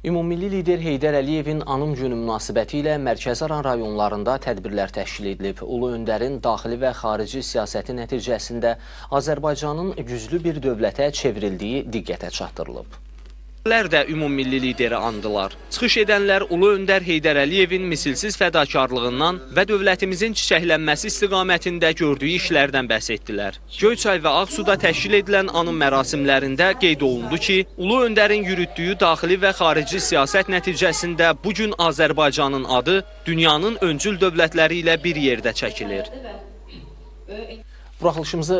Ümummilli lider Heydər Əliyevin anım günü münasibəti ilə Mərkəzi Aran rayonlarında tədbirlər təşkil edilib. Ulu öndərin daxili və xarici siyasəti nəticəsində Azərbaycanın güclü bir dövlətə çevrildiyi diqqətə çatdırılıb. Lər də ümummilli lideri andılar. Çıxış edənlər Ulu Öndər Heydər Əliyevin misilsiz fədakarlığından və dövlətimizin çiçəklənməsi istiqamətində gördüyü işlərdən bəhs etdilər. Göyçay və Ağsuda təşkil edilən anım mərasimlərində qeyd olundu ki, Ulu Öndərin yürütdüyü daxili və xarici siyasət nəticəsində bu gün Azərbaycanın adı dünyanın öncül dövlətləri ilə bir yerdə çəkilir. Buraxılışımızı